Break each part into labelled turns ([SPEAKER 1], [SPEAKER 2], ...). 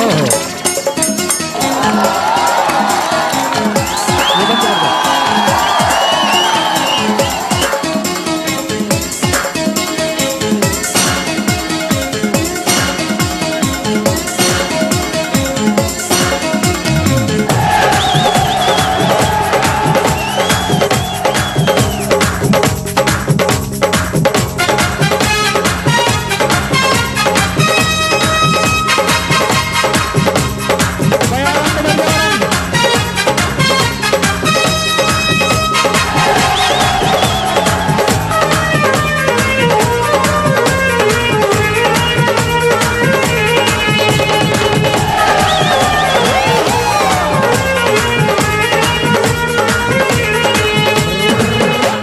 [SPEAKER 1] Oh.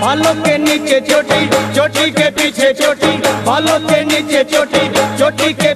[SPEAKER 1] बालों के नीचे चोटी चोटी के पीछे चोटी बालों के नीचे चोटी चोटी के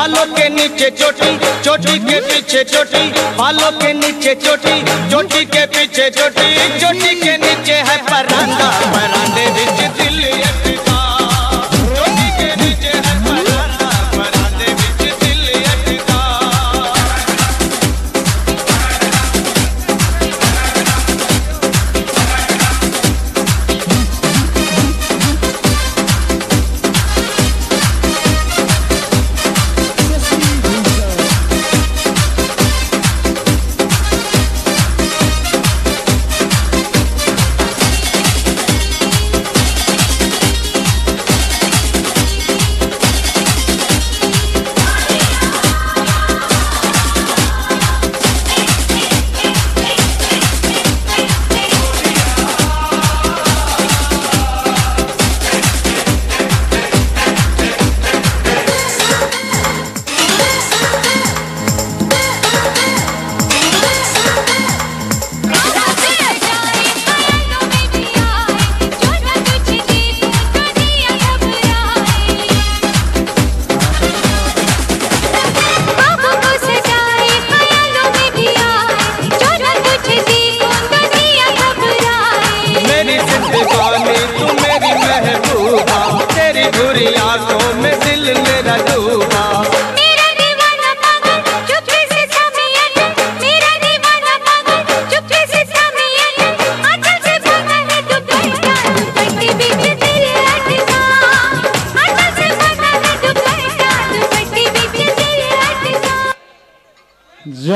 [SPEAKER 1] बालों के नीचे चोटी चोटी के पीछे चोटी, बालों के नीचे चोटी चोटी के पीछे चोटी चोटी के नीचे है परांदा।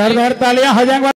[SPEAKER 2] धर
[SPEAKER 3] धर तालियाँ हो